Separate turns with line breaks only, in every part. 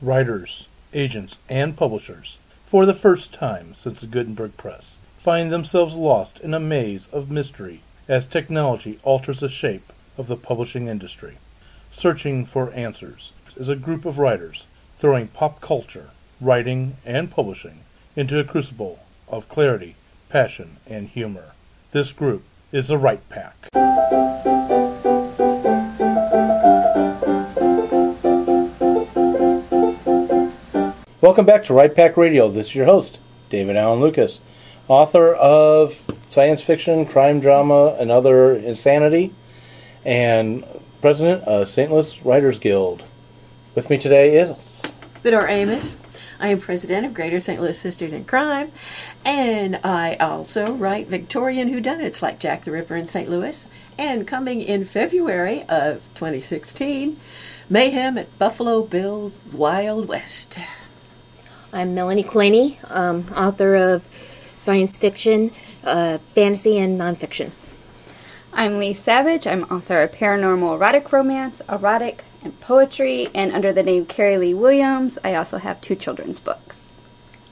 writers, agents, and publishers, for the first time since the Gutenberg Press, find themselves lost in a maze of mystery as technology alters the shape of the publishing industry. Searching for Answers is a group of writers throwing pop culture, writing, and publishing into a crucible of clarity, passion, and humor. This group is the Write Pack. Welcome back to Write Pack Radio. This is your host, David Alan Lucas, author of science fiction, crime drama, and other insanity, and president of St. Louis Writers Guild. With me today is
Fedora Amis. I am president of Greater St. Louis Sisters in Crime, and I also write Victorian whodunits like Jack the Ripper in St. Louis. And coming in February of 2016, Mayhem at Buffalo Bill's Wild West.
I'm Melanie Koleini, um, author of science fiction, uh, fantasy, and nonfiction.
I'm Leigh Savage. I'm author of paranormal erotic romance, erotic, and poetry, and under the name Carrie Lee Williams, I also have two children's books.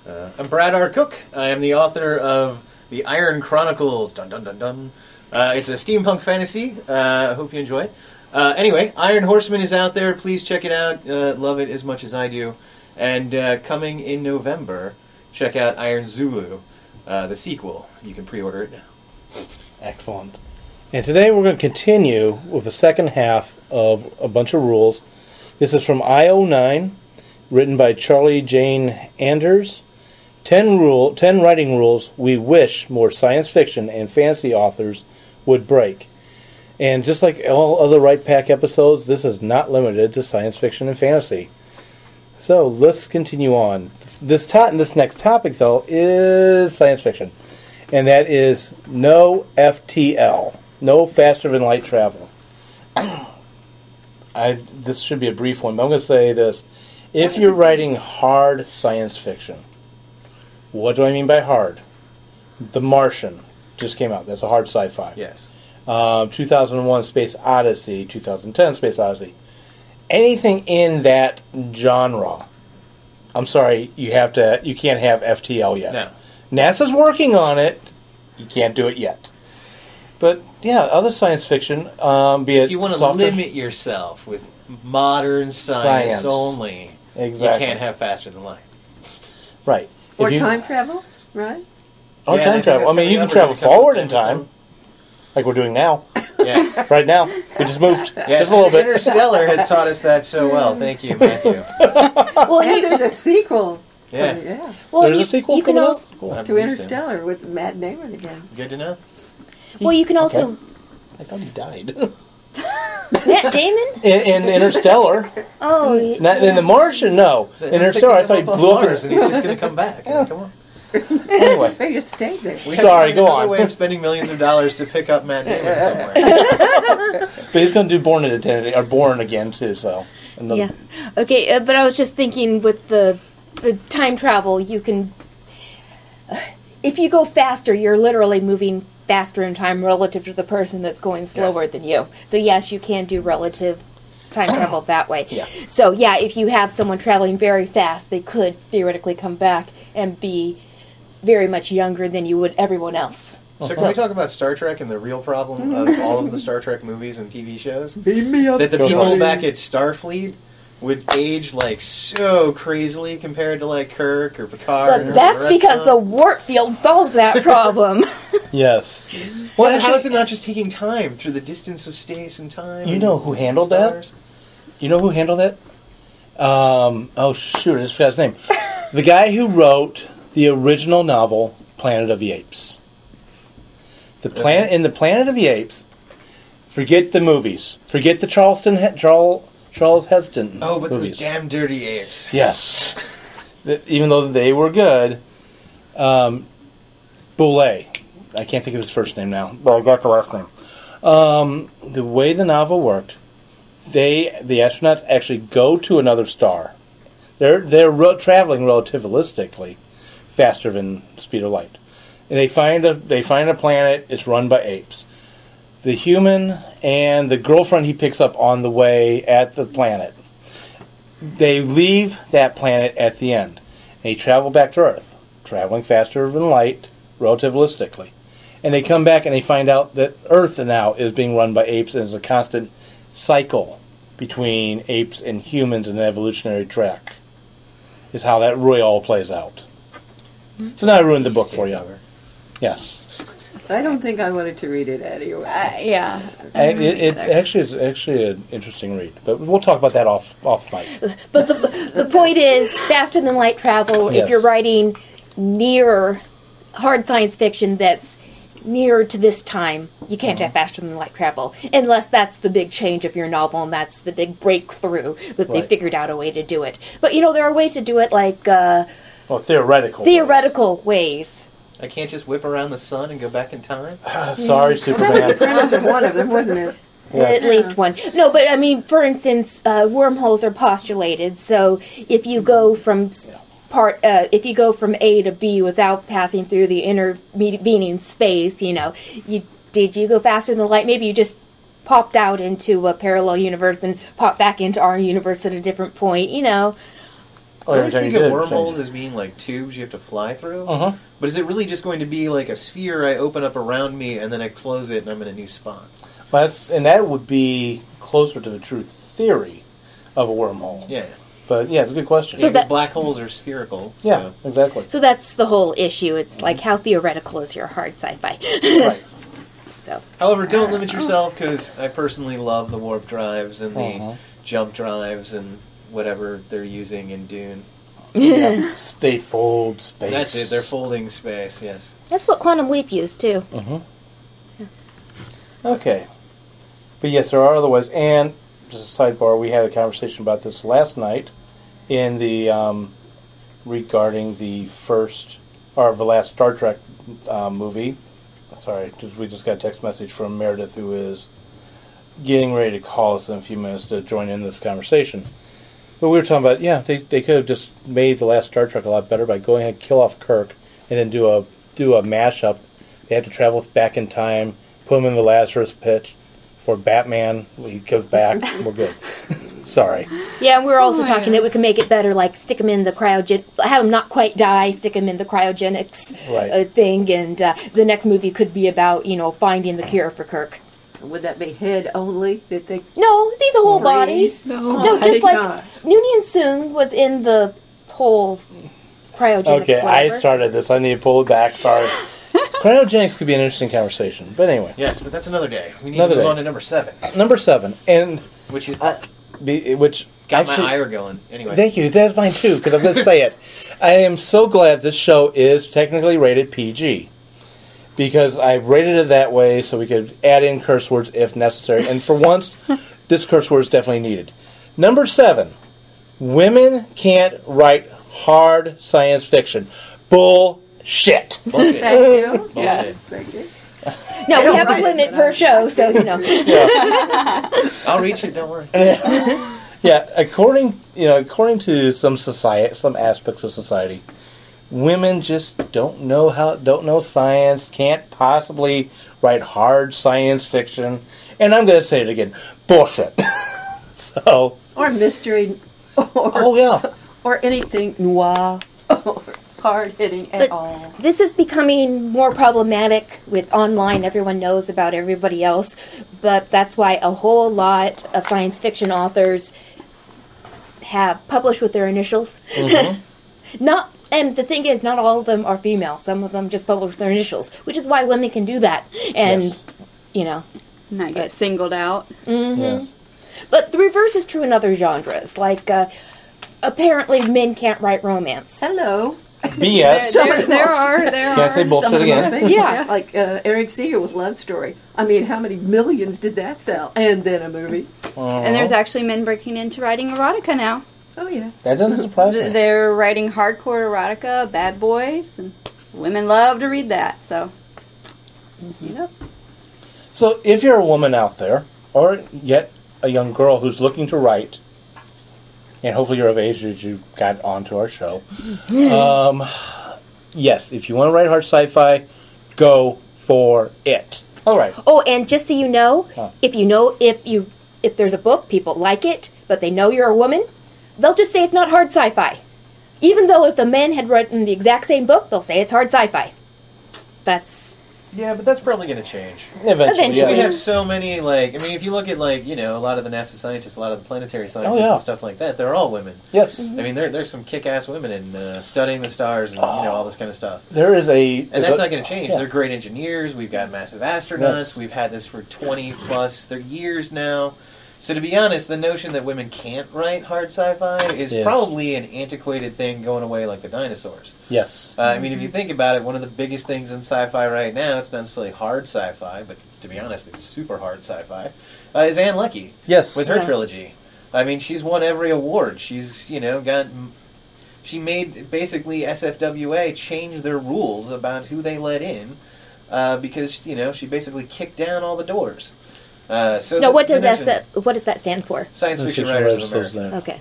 Uh, I'm Brad R. Cook. I am the author of The Iron Chronicles. Dun dun dun dun. Uh, it's a steampunk fantasy. Uh, I hope you enjoy it. Uh, anyway, Iron Horseman is out there. Please check it out. Uh, love it as much as I do. And uh, coming in November, check out Iron Zulu, uh, the sequel. You can pre-order it now.
Excellent. And today we're going to continue with the second half of a bunch of rules. This is from IO9, written by Charlie Jane Anders. 10 rule 10 writing rules we wish more science fiction and fantasy authors would break. And just like all other Write Pack episodes, this is not limited to science fiction and fantasy. So let's continue on. This to- this next topic though is science fiction. And that is no FTL. No faster than light travel. I this should be a brief one, but I'm going to say this: if you're writing hard science fiction, what do I mean by hard? The Martian just came out. That's a hard sci-fi.
Yes.
Um, 2001: Space Odyssey. 2010: Space Odyssey. Anything in that genre. I'm sorry, you have to. You can't have FTL yet.
No.
NASA's working on it. You can't do it yet. But yeah, other science fiction, um, be it
If you want to limit yourself with modern science,
Science.
only,
Exactly.
you can't have faster than light.
right
Or
you-
time travel, right?
or
Yeah,
time
think
travel. I mean, you can travel forward in time, like we're doing now.
Yeah.
Right now, we just moved
Yeah,
just a little bit.
Interstellar has taught us that so well. Thank you, Matthew.
Well,
And there's a sequel.
Yeah.
yeah.
well,
There's
you,
a sequel
you can also
out. Cool.
To. Interstellar with Matt Damon again.
Good to know.
well you can also
I thought he died
Matt Damon.
in, in Interstellar.
Oh, y-
Not in The Martian. No, in Interstellar. I thought he blew up.
Mars, and he's just going to come back. Come on.
Anyway,
They just stayed there.
We
Sorry,
have
go
another
on.
way of spending millions of dollars to pick up Matt Damon somewhere.
but he's going to do Bourne Identity or Born again too. So another-
yeah. Okay, uh, but I was just thinking with the the time travel, you can. if you go faster, you're literally moving faster in time relative to the person that's going slower
Yes.
than you. So yes, you can do relative time travel that way.
Yeah.
So yeah, if you have someone traveling very fast, they could theoretically come back and be very much younger than you would everyone else.
So can we talk about Star Trek and the real problem of all of the Star Trek movies and TV shows?
Beam me up.
That the people
funny.
back at Starfleet would age like so crazily compared to like Kirk or Picard.
But that's
the rest
because
of
the
them.
warp field solves that problem.
Yes.
Well,
Well,
how is it not just taking time through the distance of space and time?
You
and
know who handled that?
stars?
you know who handled that? Um, oh shoot, I just forgot his name. the guy who wrote the original novel, Planet of the Apes. The planet in the Planet of the Apes. Forget the movies. Forget the Charleston he- Charles Charlton Heston.
Oh, but
movies.
those damn dirty apes.
Yes. Even though they were good, um, Boulle. I can't think of his first name now, but I got the last name. Um, the way the novel worked, they the astronauts actually go to another star. They're they're ro- traveling relativistically faster than speed of light. And they find a they find a planet. It's run by apes. The human and the girlfriend he picks up on the way at the planet they leave that planet at the end. They travel back to Earth, traveling faster than light, relativistically. And they come back and they find out that Earth now is being run by apes and is a constant cycle between apes and humans in an evolutionary track. Is how that really all plays out. So now I ruined the book for you. Yes.
I don't think I wanted to read it anyway.
Uh, yeah.
I- It, it actually is actually an interesting read, but we'll talk about that off off mic.
But the the point is, faster than light travel.
Yes.
If you're writing near hard science fiction that's nearer to this time, you can't have faster than light travel unless that's the big change of your novel and that's the big breakthrough that they figured out a way to do it. But you know, there are ways to do it, like uh,
Well, theoretical.
theoretical ways.
I can't just whip around the sun and go back in time.
Sorry, Superman.
premise of one of them, wasn't it?
Yes.
At least one. No, but I mean, for instance, uh, wormholes are postulated. So if you go from part, uh, if you go from A to B without passing through the intervening space, you know, you did you go faster than light? Maybe you just popped out into a parallel universe, and popped back into our universe at a different point. You know,
Oh,
I always think of
did,
wormholes as being like tubes you have to fly through.
Uh-huh.
But is it really just going to be like a sphere I open up around me and then I close it and I'm in a new spot?
Well, that's, and that would be closer to the true theory of a wormhole.
Yeah.
But yeah, it's a good question.
So
Yeah, 'cause
that-
black holes are spherical. So.
yeah, exactly.
so that's the whole issue. It's like how theoretical is your hard sci-fi?
right.
so
However, don't limit yourself because I personally love the warp drives and the
Uh-huh.
jump drives and whatever they're using in Dune.
Yeah. They fold space.
That's it. They're folding space. Yes.
that's what Quantum Leap used too.
Okay. But yes, there are other ways. And just a sidebar, we had a conversation about this last night in the um, regarding the first or the last Star Trek uh, movie. Sorry, just, we just got a text message from Meredith, who is getting ready to call us in a few minutes to join in this conversation. But we were talking about, yeah, they, they could have just made the last Star Trek a lot better by going ahead and kill off Kirk and then do a do a mashup. They had to travel back in time, put him in the Lazarus pit for Batman. He comes back. We're good. Sorry.
Yeah, and we were also
my
talking that we can make it better, like stick him in the cryogen, have him not quite die, stick him in the cryogenics
Right.
uh, thing, and uh, the next movie could be about you know finding the cure for Kirk.
Would that be head only? That they
No, it'd be the whole body.
No.
No, just like
gosh.
Noonien Soong was in the whole cryogenics.
Okay, I started this. I need to pull it back. Sorry. Cryogenics could be an interesting conversation. But anyway,
Yes, but that's another day. We need
Another
to move
day.
on to number seven,
number seven, and
which is
uh, be, which
got
actually,
my ire going. Anyway,
Thank you. That's mine too, because I'm going to say it. I am so glad this show is technically rated PG. Because I rated it that way so we could add in curse words if necessary. And for once, this curse word is definitely needed. Number seven women can't write hard science fiction. Bullshit.
bullshit.
Thank you.
Bullshit.
Yes, thank you.
No, we have a limit
but
per show, so you know. Yeah.
I'll reach it. Don't worry.
Yeah, according you know, according to some society, some aspects of society, women just don't know how, don't know science, can't possibly write hard science fiction, and I'm going to say it again, bullshit. so,
Or mystery, or
oh yeah,
or anything noir, or hard hitting at
But-
all.
This is becoming more problematic with online. Everyone knows about everybody else, but that's why a whole lot of science fiction authors have published with their initials. Mm-hmm. not, and the thing is, not all of them are female. Some of them just publish their initials, which is why women can do that. And
Yes.
you know,
Not get singled out.
yes.
but the reverse is true in other genres. Like uh, apparently, men can't write romance.
Hello.
BS.
Some
There, there are there
Can't say
are
bullshit
Some of the most
again.
famous,
Yeah.
like uh, Erich Segal with Love Story. I mean, how many millions did that sell? And then a movie.
and there's actually men breaking into writing erotica now.
Oh yeah.
That doesn't surprise me.
They're writing hardcore erotica, bad boys, and women love to read that. So, you know.
So, if you're a woman out there, or yet a young girl who's looking to write, and hopefully you're of age that you got onto our show, um, yes, if you want to write hard sci-fi, go for it. All right.
Oh, and just so you know,
Huh.
if you know if you if there's a book people like it, but they know you're a woman, they'll just say it's not hard sci-fi. Even though if the men had written the exact same book, they'll say it's hard sci-fi. That's
Yeah, but that's probably going to change.
Eventually,
Eventually.
We have so many, like, I mean, if you look at, like, you know, a lot of the NASA scientists, a lot of the planetary scientists
Oh, yeah.
and stuff like that, they're all women.
Yes,
I mean, there, there's some kick-ass women in uh, studying the stars and, you know, all this kind of stuff.
there is a.
And that's
a-
not going to change.
yeah.
They're great engineers. We've got massive astronauts.
Yes.
We've had this for 20 plus they're years now. So to be honest, the notion that women can't write hard sci-fi is
Yes.
probably an antiquated thing going away like the dinosaurs.
Yes.
Uh, I mean, if you think about it, one of the biggest things in sci-fi right now, it's not necessarily hard sci-fi, but to be honest, it's super hard sci-fi, uh, is Ann Leckie
Yes.
with her
Yeah.
trilogy. I mean, she's won every award. She's, you know, got. She made basically SFWA change their rules about who they let in uh, because, you know, she basically kicked down all the doors. Uh, so
no. What does that? What does that stand for?
Science
That's
Fiction
what she
Writers of
says
America.
Okay.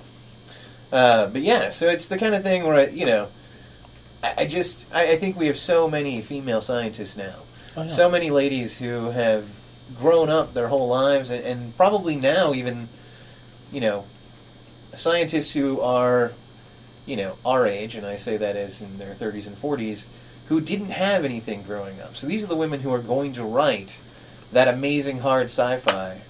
Uh, but yeah, so it's the kind of thing where I, you know, I, I just I, I think we have so many female scientists now,
Oh, yeah.
so many ladies who have grown up their whole lives, and, and probably now even, you know, scientists who are, you know, our age, and I say that as in their 30s and 40s, who didn't have anything growing up. So these are the women who are going to write that amazing hard sci-fi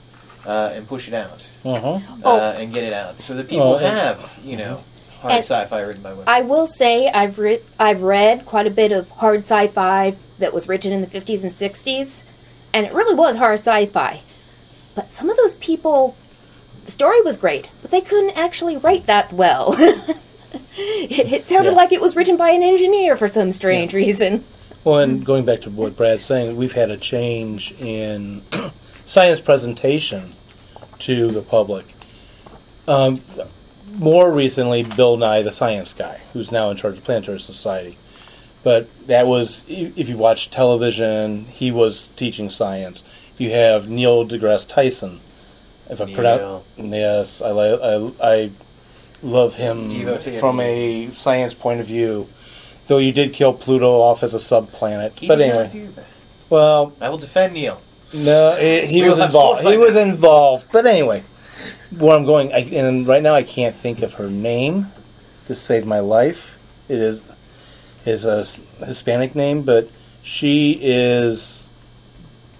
uh, and push it out
Uh-huh.
Oh.
uh, and get it out. So that people
Oh, and-
have, you know, hard
And-
sci-fi written by women.
I will say I've read I've read quite a bit of hard sci-fi that was written in the 50s and 60s, and it really was hard sci-fi. But some of those people, the story was great, but they couldn't actually write that well. it, it sounded
Yeah.
like it was written by an engineer for some strange reason.
Well, and going back to what Brad's saying, we've had a change in science presentation to the public. Um, more recently, Bill Nye, the science guy, who's now in charge of Planetary Society. But that was, if you watch television, he was teaching science. You have Neil deGrasse Tyson. If I pronounce, yes, I, I, I love him from a science point of view. Though you did kill Pluto off as a subplanet,
He
but
did not
anyway,
do that.
well,
I will defend Neil.
no, he, he
We
was
will have
involved. He
fight
was involved, but anyway, where I'm going, I, and right now I can't think of her name to save my life. It is is a s- Hispanic name, but she is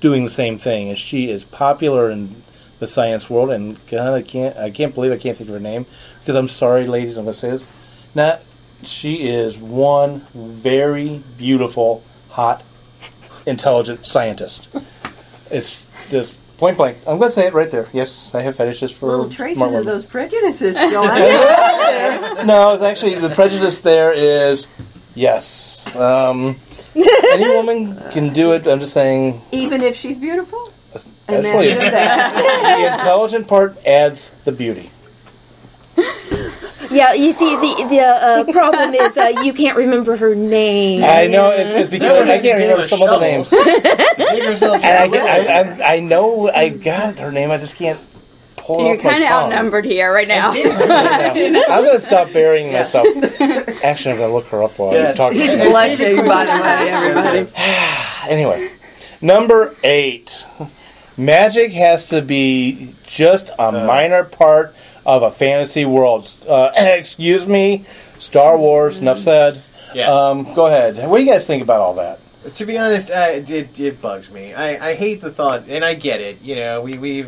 doing the same thing, and she is popular in the science world. And God, I can't, I can't believe I can't think of her name because I'm sorry, ladies, I'm going to say this. Not, she is one very beautiful, hot, intelligent scientist. It's this point blank. I'm going to say it right there. Yes, I have fetishes for
Little traces
smart
of those prejudices still
no, it's actually the prejudice there is yes. Um, any woman can do it. I'm just saying.
Even if she's beautiful?
Actually, the intelligent part adds the beauty.
Yeah, you see, the the uh, problem is uh, you can't remember her name.
I know it's, it's because I can't remember some other names, and I, get, I, I I know I got her name. I just can't pull it
You're kind of outnumbered here right now.
I'm going to stop burying myself. Actually, I'm going to look her up while
Yes.
I'm talking.
He's blushing, by the way, everybody.
Anyway, number eight. Magic has to be just a minor part of a fantasy world. Uh, excuse me, Star Wars. Enough said.
Yeah.
Um, go ahead. What do you guys think about all that?
To be honest, uh, it, it it bugs me. I, I hate the thought, and I get it. You know, we we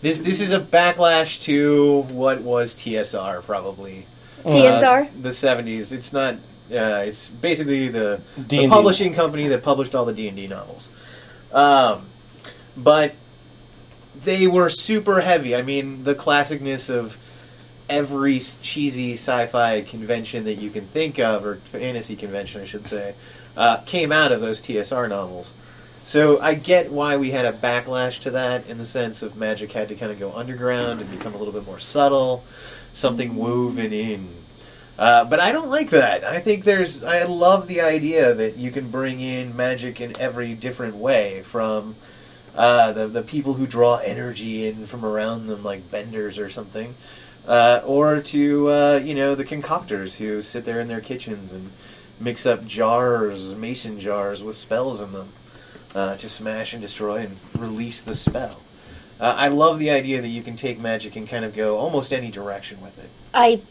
this this is a backlash to what was TSR probably
TSR.
uh, the seventies. It's not. Uh, it's basically the, the publishing company that published all the D and D novels. Um, but they were super heavy. I mean, the classicness of every cheesy sci-fi convention that you can think of, or fantasy convention, I should say, uh, came out of those TSR novels. So I get why we had a backlash to that in the sense of magic had to kind of go underground and become a little bit more subtle, something woven in. Uh, but I don't like that. I think there's. I love the idea that you can bring in magic in every different way from uh, the the people who draw energy in from around them, like benders or something, uh, or to uh, you know the concoctors who sit there in their kitchens and mix up jars, mason jars with spells in them uh, to smash and destroy and release the spell. Uh, I love the idea that you can take magic and kind of go almost any direction with it.
I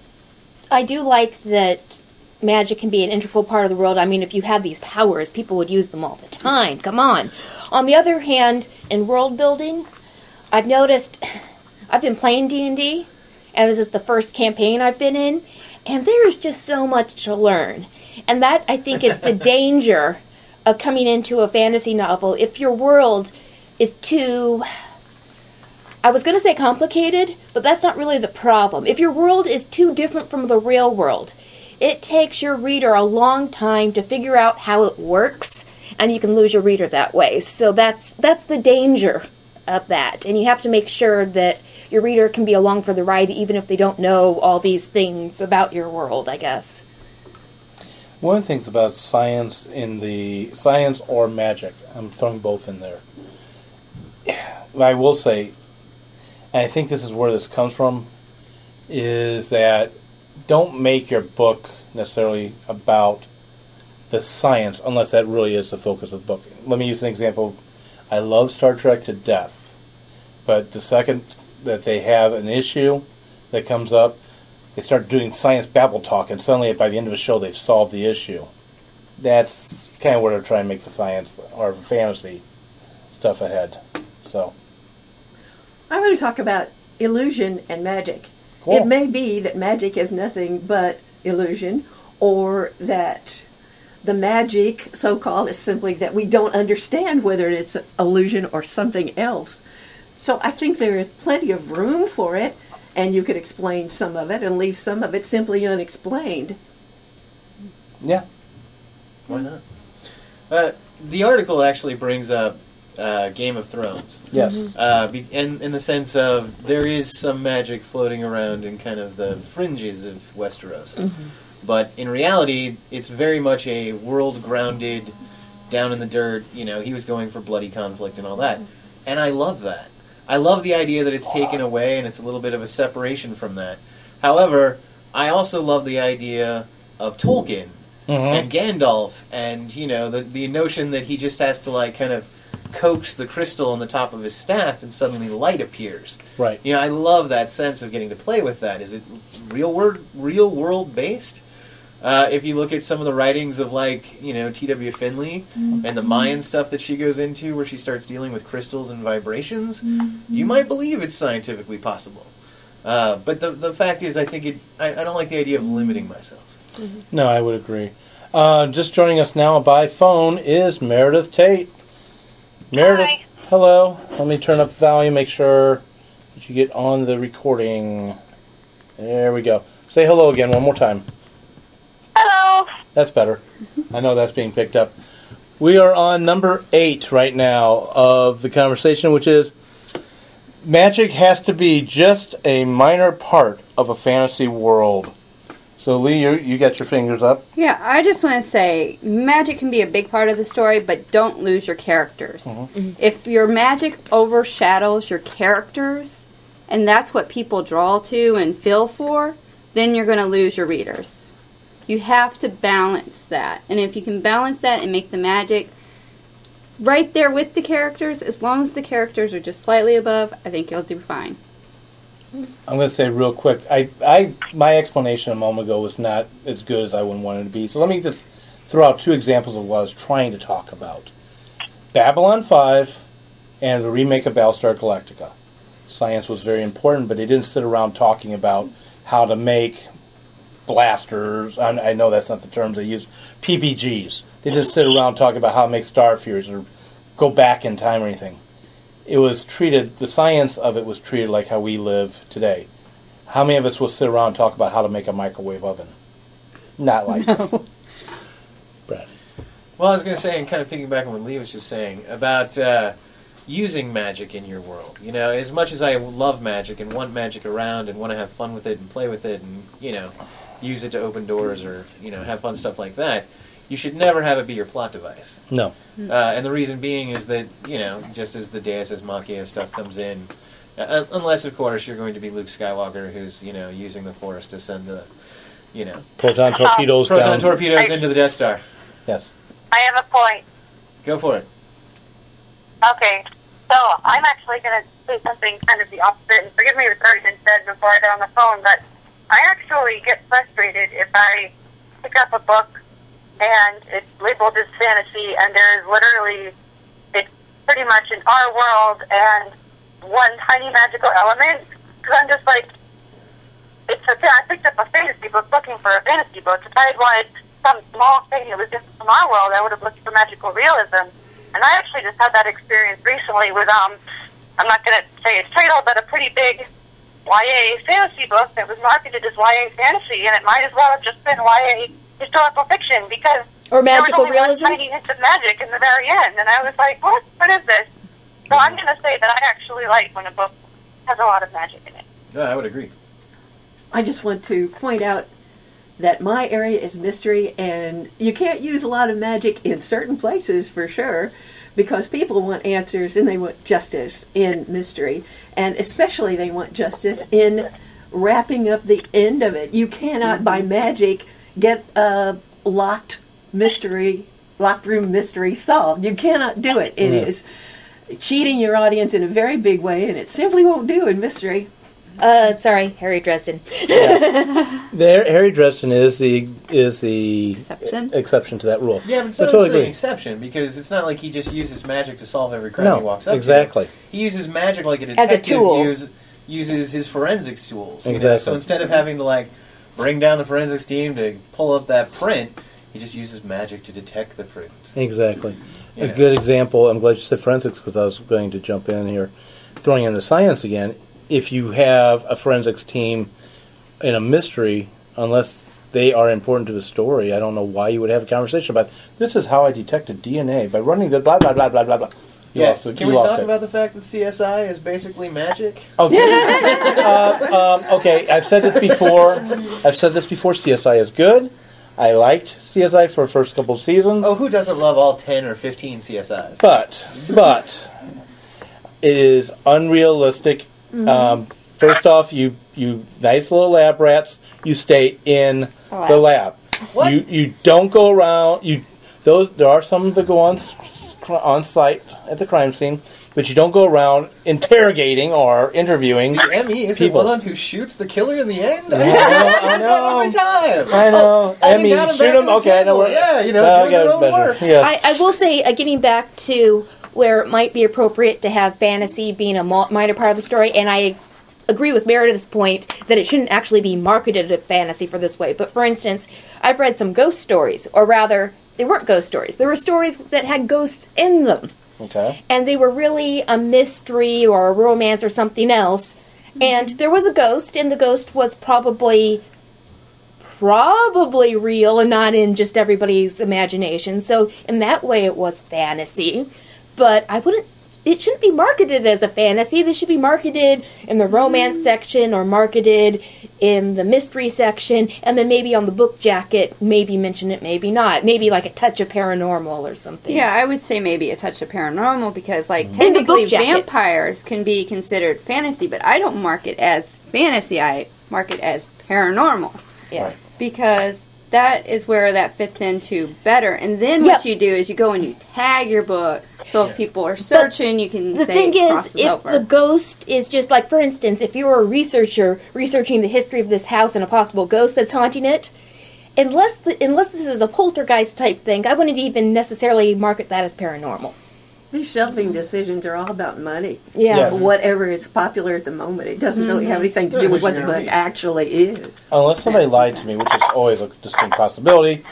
I do like that magic can be an integral part of the world. I mean, if you had these powers, people would use them all the time. Come on. On the other hand, in world building, I've noticed I've been playing D&D and this is the first campaign I've been in and there is just so much to learn. And that I think is the danger of coming into a fantasy novel if your world is too I was going to say complicated, but that's not really the problem. If your world is too different from the real world, it takes your reader a long time to figure out how it works, and you can lose your reader that way. So that's that's the danger of that. And you have to make sure that your reader can be along for the ride even if they don't know all these things about your world, I guess.
One of the things about science in the science or magic, I'm throwing both in there. I will say, and I think this is where this comes from, is that don't make your book necessarily about the science unless that really is the focus of the book. Let me use an example. I love Star Trek to death, but the second that they have an issue that comes up, they start doing science babble talk, and suddenly by the end of the show, they've solved the issue. That's kind of where they're trying to make the science or fantasy stuff ahead. So,
I want to talk about illusion and magic.
Cool.
It may be that magic is nothing but illusion, or that the magic, so called, is simply that we don't understand whether it's an illusion or something else. So I think there is plenty of room for it, and you could explain some of it and leave some of it simply unexplained.
yeah.
Why not? Uh, the article actually brings up uh, Game of Thrones.
Yes.
Uh, be, and in the sense of there is some magic floating around in kind of the fringes of Westeros. But in reality, it's very much a world grounded, down in the dirt, you know, he was going for bloody conflict and all that. And I love that. I love the idea that it's taken away and it's a little bit of a separation from that. However, I also love the idea of Tolkien
Mhm.
and Gandalf and, you know, the, the notion that he just has to, like, kind of coax the crystal on the top of his staff and suddenly light appears.
Right.
You know, I love that sense of getting to play with that. Is it real world, real world based? Uh, if you look at some of the writings of like you know T.W. Finley and the Mayan stuff that she goes into, where she starts dealing with crystals and vibrations, you might believe it's scientifically possible. Uh, but the the fact is, I think it. I, I don't like the idea of limiting myself.
No, I would agree. Uh, just joining us now by phone is Meredith Tate. Meredith,
Hi.
hello. Let me turn up the volume, make sure that you get on the recording. There we go. Say hello again one more time.
Hello.
That's better. I know that's being picked up. We are on number eight right now of the conversation, which is magic has to be just a minor part of a fantasy world. So, Lee, you, you got your fingers up.
Yeah, I just want to say magic can be a big part of the story, but don't lose your characters. Mm-hmm. Mm-hmm. If your magic overshadows your characters, and that's what people draw to and feel for, then you're going to lose your readers. You have to balance that. And if you can balance that and make the magic right there with the characters, as long as the characters are just slightly above, I think you'll do fine.
I'm going to say real quick. I, I, my explanation a moment ago was not as good as I would want it to be. So let me just throw out two examples of what I was trying to talk about: Babylon Five and the remake of Battlestar Galactica. Science was very important, but they didn't sit around talking about how to make blasters. I, I know that's not the terms they use. PPGs. They didn't sit around talking about how to make Starfuries or go back in time or anything it was treated the science of it was treated like how we live today. How many of us will sit around and talk about how to make a microwave oven? Not like. That brad.
Well, I was going to say, and kind of piggybacking on what Lee was just saying about uh, using magic in your world. You know, as much as I love magic and want magic around and want to have fun with it and play with it and you know use it to open doors or you know have fun stuff like that, you should never have it be your plot device.
no
Uh, and the reason being is that you know, just as the Deus Ex Machina stuff comes in, uh, unless of course you're going to be Luke Skywalker, who's you know using the Force to send the, you know,
proton torpedoes
proton
down
torpedoes into the Death Star.
yes
I have a point.
Go for it.
Okay. So I'm actually going to say something kind of the opposite. And forgive me if it's already been said before I got on the phone, but I actually get frustrated if I pick up a book and it's labeled as fantasy, and there is literally it's pretty much in our world and one tiny magical element. Because I'm just like, it's okay. I picked up a fantasy book looking for a fantasy book. If I had wanted some small thing that was different from our world, I would have looked for magical realism. And I actually just had that experience recently with um, I'm not going to say its title, but a pretty big YA fantasy book that was marketed as YA fantasy, and it might as well have just been YA historical fiction because
Or magical
there was only
realism?
one tiny hint of magic in the very end, and I was like, what? What is this? So I'm going to say that I actually like when a book has a lot of magic in it.
Yeah, I would agree.
I just want to point out that my area is mystery, and you can't use a lot of magic in certain places for sure, because people want answers and they want justice in mystery, and especially they want justice in wrapping up the end of it. You cannot, by mm-hmm. magic, get a locked mystery, locked room mystery solved. You cannot do it. It
Yeah.
is cheating your audience in a very big way, and it simply won't do in mystery.
Uh, sorry, Harry Dresden.
There, Harry Dresden is the is the
Exception?
exception to that rule.
Yeah, but
I
so
totally
is an exception because it's not like he just uses magic to solve every crime
No,
he walks up
exactly.
to. He uses magic like a
As a
detective
tool.
use- uses his forensics tools. you know?
Exactly.
So instead of having to like bring down the forensics team to pull up that print, he just uses magic to detect the print.
Exactly. A good example. I'm glad you said forensics because I was going to jump in here, throwing in the science again. If you have a forensics team in a mystery, unless they are important to the story, I don't know why you would have a conversation about this is how I detected DNA by running the blah blah blah blah blah blah. You
Yeah.
lost.
Can
you
we
lost
talk
it.
about the fact that CSI is basically magic?
Okay. uh, um, okay, I've said this before. I've said this before. CSI is good. I liked CSI for the first couple of seasons.
Oh, who doesn't love all ten or fifteen CSIs?
But, but, it is unrealistic. Um, first off, you you nice little lab rats. You stay in
lab.
the lab.
What?
You you don't go around. You those there are some that go on s- on site at the crime scene, but you don't go around interrogating or interviewing.
the ME is the
People.
one who shoots the killer in the end.
I know, I know.
Every time.
I know.
I
Emmy,
got him
shoot him. Okay, I know
table.
where.
Yeah, you know,
No, I
doing
got
their own
better.
work.
Yeah.
I, I will say, uh, getting back to where it might be appropriate to have fantasy being a minor part of the story, and I agree with Meredith's point that it shouldn't actually be marketed as fantasy for this way. But for instance, I've read some ghost stories, or rather, they weren't ghost stories. They were stories that had ghosts in them,
Okay.
and they were really a mystery or a romance or something else. Mm-hmm. And there was a ghost, and the ghost was probably probably real and not in just everybody's imagination. So in that way, it was fantasy. But I wouldn't. It shouldn't be marketed as a fantasy. They should be marketed in the romance section or marketed in the mystery section, and then maybe on the book jacket, maybe mention it, maybe not. Maybe like a touch of paranormal or something.
Yeah, I would say maybe a touch of paranormal because, like,
the
technically vampires can be considered fantasy, but I don't mark it as fantasy. I mark it as paranormal
Yeah.
Right.
because that is where that fits into better. And then what you do is you go and you tag your book, so if people are searching, you can say,
The
say
thing
it
is, if
over.
the ghost is just like, for instance, if you're a researcher researching the history of this house and a possible ghost that's haunting it, unless the, unless this is a poltergeist type thing, I wouldn't even necessarily market that as paranormal.
These shelving decisions are all about money.
Yeah.
Yes.
Whatever is popular at the moment, it doesn't really have mm-hmm. anything to do with what the book actually is.
Unless somebody lied to me, which is always a distinct possibility,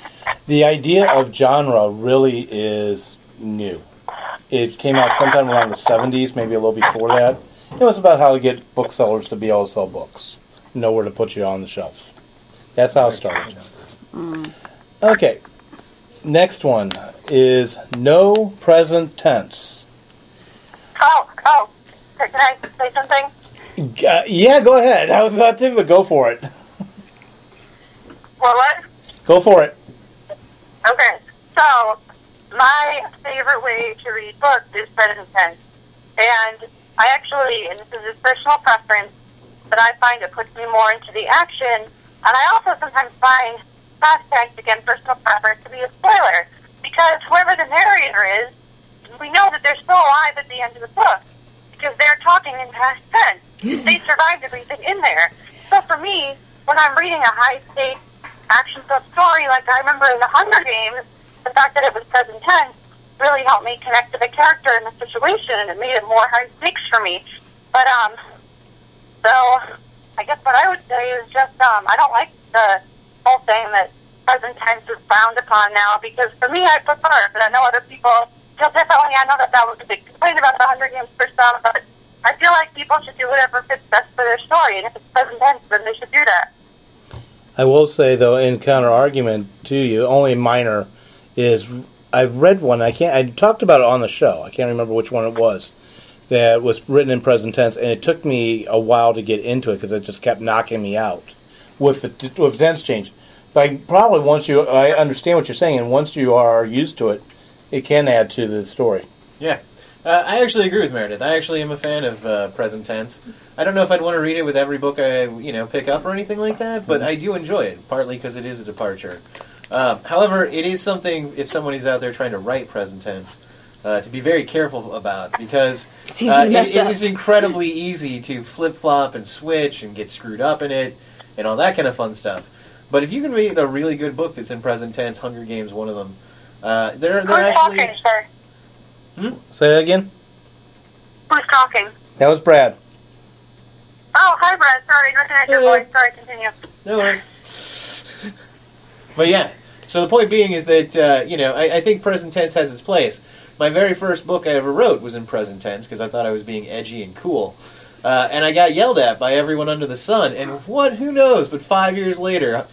the idea of genre really is new. It came out sometime around the 70s, maybe a little before that. It was about how to get booksellers to be able to sell books, know where to put you on the shelf. That's how it started. Mm. Okay, next one is no present tense.
Oh, oh. Can I say something?
Uh, yeah, go ahead. I was about to, but go for it.
Well, what?
Go for it.
Okay. So, my favorite way to read books is present tense. And I actually, and this is a personal preference, but I find it puts me more into the action. And I also sometimes find tense, again, personal preference, to be a spoiler. Because whoever the narrator is, we know that they're still alive at the end of the book. because they're talking in past tense. they survived everything in there. So for me, when I'm reading a high stakes action sub story, like I remember in the Hunger Games, the fact that it was present tense really helped me connect to the character and the situation, and it made it more high stakes for me. But um, so I guess what I would say is just um, I don't like the whole thing that present tense is frowned upon now because for me I prefer but I know other people feel differently. I know that that was a big complaint about the Hunger Games for some, but I feel like people should do whatever fits best for their story, and if it's present tense, then they should do that.
I will say though, in counter argument to you, only minor is I've read one. I can't. I talked about it on the show. I can't remember which one it was. That was written in present tense, and it took me a while to get into it because it just kept knocking me out with the with tense change. But I, probably once you, I understand what you're saying, and once you are used to it, it can add to the story.
Yeah. Uh, I actually agree with Meredith. I actually am a fan of uh, present tense. I don't know if I'd want to read it with every book I, you know, pick up or anything like that, but I do enjoy it, partly because it is a departure. Um, however, it is something, if someone is out there trying to write present tense, uh, to be very careful about, because
It's
uh, it,
mess
it
up.
is incredibly easy to flip-flop and switch and get screwed up in it, and all that kind of fun stuff. But if you can read a really good book that's in present tense, Hunger Games, one of them, uh, they're, they're
Who's
actually...
talking, sir?
Say that again.
Who's talking?
That was Brad.
Oh, hi, Brad. Sorry, at your voice. Sorry, continue.
No worries. but yeah, so the point being is that uh, you know I, I think present tense has its place. My very first book I ever wrote was in present tense because I thought I was being edgy and cool, uh, and I got yelled at by everyone under the sun. And what? Who knows? But five years later,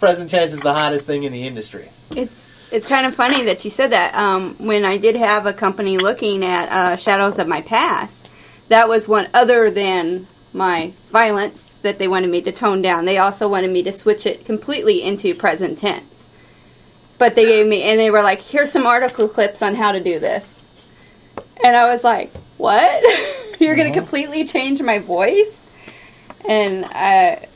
present tense is the hottest thing in the industry.
It's it's kind of funny that you said that. Um, when I did have a company looking at uh, shadows of my past, that was one other than my violence that they wanted me to tone down. They also wanted me to switch it completely into present tense. But they gave me, and they were like, "Here's some article clips on how to do this," and I was like, "What? You're going to uh-huh. completely change my voice?" And I,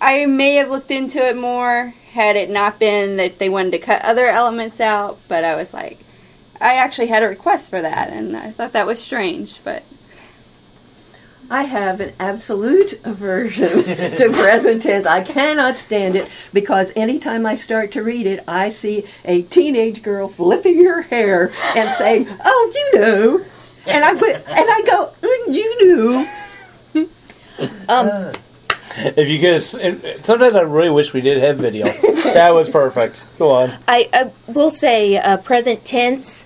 I may have looked into it more had it not been that they wanted to cut other elements out. But I was like, I actually had a request for that, and I thought that was strange. But
I have an absolute aversion to present tense. I cannot stand it because anytime I start to read it, I see a teenage girl flipping her hair and saying, "Oh, you know," and I go- and I go, "Mm, "You know."
Um,
If you could, sometimes I really wish we did have video. that was perfect. Go on.
I, I will say uh, present tense.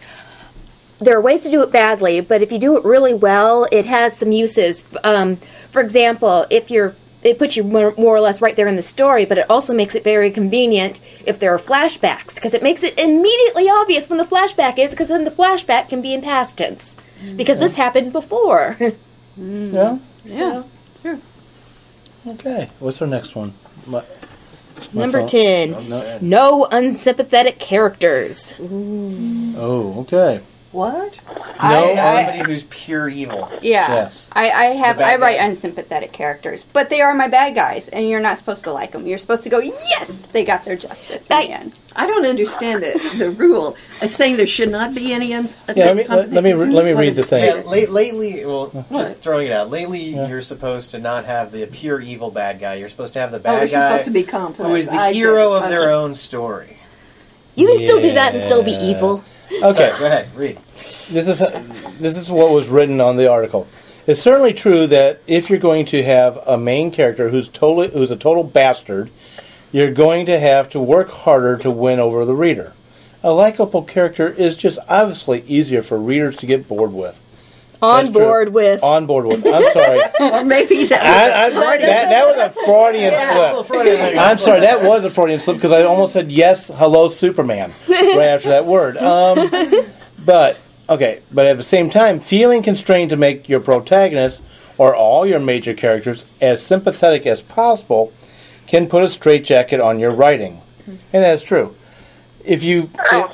There are ways to do it badly, but if you do it really well, it has some uses. Um, for example, if you're it puts you more, more or less right there in the story, but it also makes it very convenient if there are flashbacks because it makes it immediately obvious when the flashback is because then the flashback can be in past tense because this happened before. Mm.
Yeah.
yeah,
Okay. What's our next one? My, my
Number
phone-
10.
Oh, no.
No unsympathetic characters.
Oh, okay.
What?
No,
I-
somebody who's pure evil.
yeah.
Yes.
I, I have I write
guy.
unsympathetic characters, but they are my bad guys, and you're not supposed to like them. You're supposed to go, yes, they got their justice in
I-
the end.
I don't understand the, the rule. It's saying there should not be any. Uns-
Yeah. Uh, let me let, let me re- let me read the thing.
Yeah, late, lately, well, just throwing it out. Lately,
Yeah.
you're supposed to not have the pure evil bad guy. You're supposed to have the
Oh,
bad
they're
guy
supposed to be complex.
who is the
I
hero of their own story.
You can still do that and still be
Yeah.
evil.
Okay.
Go ahead, read.
This is this is what was written on the article. It's certainly true that if you're going to have a main character who's totally who's a total bastard, you're going to have to work harder to win over the reader. A likable character is just obviously easier for readers to get bored with.
On
That's true.
board with.
On board with. I'm sorry.
Or maybe that.
I, I, that, that was a Freudian slip. I'm sorry, that was a Freudian slip because I almost said yes, hello, Superman, right after that word. Um, but okay, but at the same time, feeling constrained to make your protagonist or all your major characters as sympathetic as possible can put a straitjacket on your writing, and that's true. If you, if,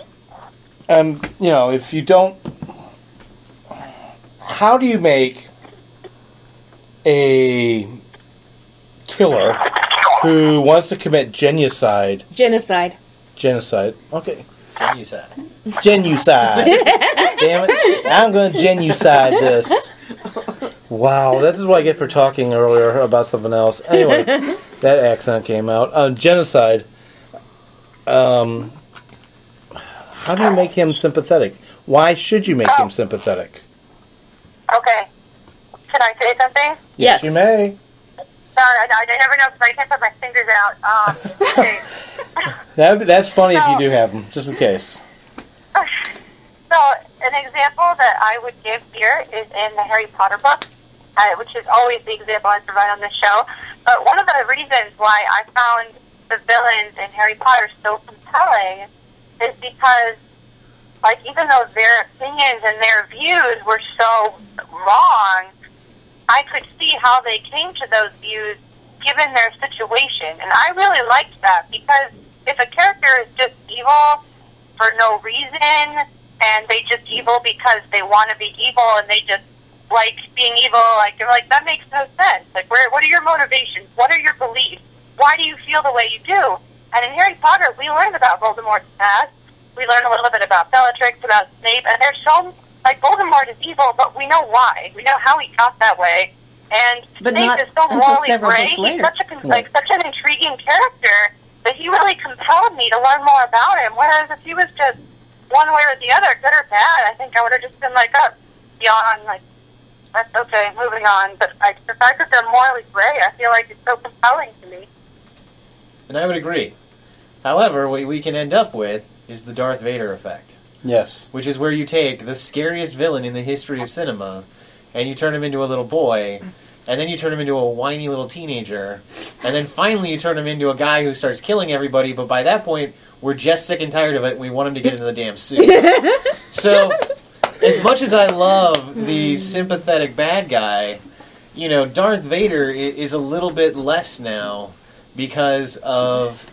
um, you know, if you don't, how do you make a killer who wants to commit genocide.
Genocide.
Genocide. Okay.
You said.
Genocide. Damn it. I'm going to genocide this. Wow, this is what I get for talking earlier about something else. Anyway, that accent came out. Uh, genocide. Um, how do you make him sympathetic? Why should you make him sympathetic?
Okay. Can I say something?
Yes.
you may.
Sorry, I, I never know because I can't put my fingers out. Um, okay.
That, that's funny if you do have them, just in case.
So, an example that I would give here is in the Harry Potter book, uh, which is always the example I provide on this show. But one of the reasons why I found the villains in Harry Potter so compelling is because, like, even though their opinions and their views were so wrong, I could see how they came to those views given their situation. And I really liked that because if a character is just evil for no reason and they just evil because they want to be evil and they just like being evil, like they're like that makes no sense. Like where what are your motivations? What are your beliefs? Why do you feel the way you do? And in Harry Potter we learn about Voldemort's past. We learn a little bit about Bellatrix, about Snape, and they're shown like Voldemort is evil, but we know why. We know how he got that way. And
But
Snape is so morally
several
gray. He's such a con- like such an intriguing character that he really compelled me to learn more about him. Whereas if he was just one way or the other, good or bad, I think I would have just been like, oh, beyond like that's okay, moving on. But I, the fact that they're morally gray, I feel like it's so compelling to me.
And I would agree. However, what we can end up with is the Darth Vader effect,
Yes.
which is where you take the scariest villain in the history of cinema and you turn him into a little boy, and then you turn him into a whiny little teenager, and then finally you turn him into a guy who starts killing everybody, but by that point, we're just sick and tired of it and we want him to get into the damn suit. so, as much as I love the sympathetic bad guy, you know, Darth Vader is a little bit less now because of,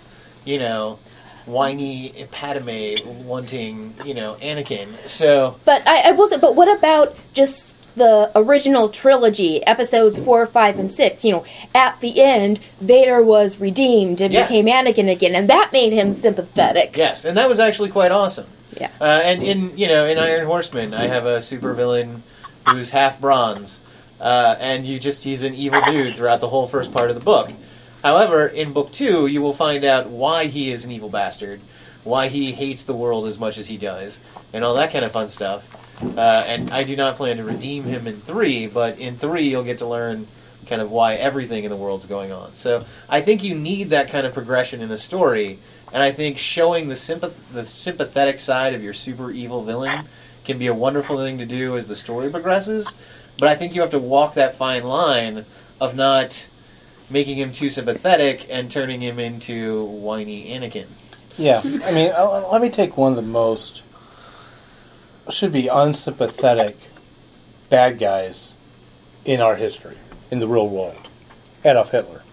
you know, whiny Padme wanting, you know, Anakin. So,
But I, I will say, but what about just the original trilogy, episodes four, five, and six? You know, at the end, Vader was redeemed and
Yeah.
became Anakin again, and that made him sympathetic.
yes, and that was actually quite awesome.
Yeah.
Uh, and in, you know, in Iron Horseman, I have a supervillain who's half bronze, uh, and you just, he's an evil dude throughout the whole first part of the book. However, in book two, you will find out why he is an evil bastard, why he hates the world as much as he does, and all that kind of fun stuff. Uh, and I do not plan to redeem him in three, but in three, you'll get to learn kind of why everything in the world's going on. So I think you need that kind of progression in a story, and I think showing the sympath- the sympathetic side of your super evil villain can be a wonderful thing to do as the story progresses. But I think you have to walk that fine line of not making him too sympathetic and turning him into whiny Anakin.
Yeah. I mean, uh, let me take one of the most should be unsympathetic bad guys in our history, in the real world. Adolf Hitler.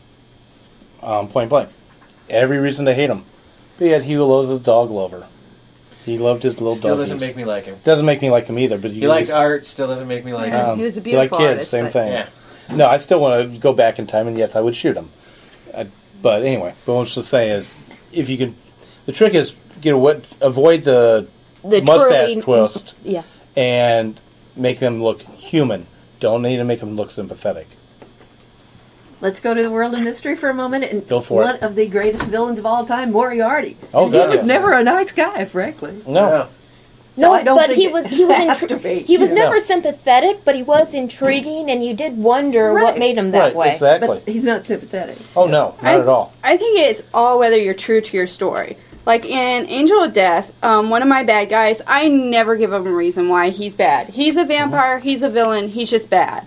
Um, point blank. Every reason to hate him. But yet he was a dog lover. He loved his little
Still
doggies.
doesn't make me like him.
Doesn't make me like him either, but
He
you
liked
at least-
art. Still doesn't make me like him.
um,
He was a
you like
beautiful
kids,
artist,
same
but-
thing.
Yeah.
No, I still want to go back in time, and yes, I would shoot him. Uh, but anyway, but what I was to say is, if you can, the trick is get what avoid the,
The
mustache
twirly-
twist
Yeah.
and make them look human. Don't need to make them look sympathetic.
Let's go to the world of mystery for a moment. And
Go for
one
it.
of the greatest villains of all time, Moriarty.
Oh,
And
God,
he was never a nice guy, frankly.
No,
Yeah.
So
no,
I don't
but
think
he was he was intri-
to be.
he was
Yeah.
never sympathetic, but he was intriguing, and you did wonder what made him that
right,
way.
exactly.
But he's not sympathetic.
oh no, not
I-
at all.
I think it's all whether you're true to your story. Like in Angel of Death, um, one of my bad guys, I never give him a reason why he's bad. He's a vampire, he's a villain, he's just bad.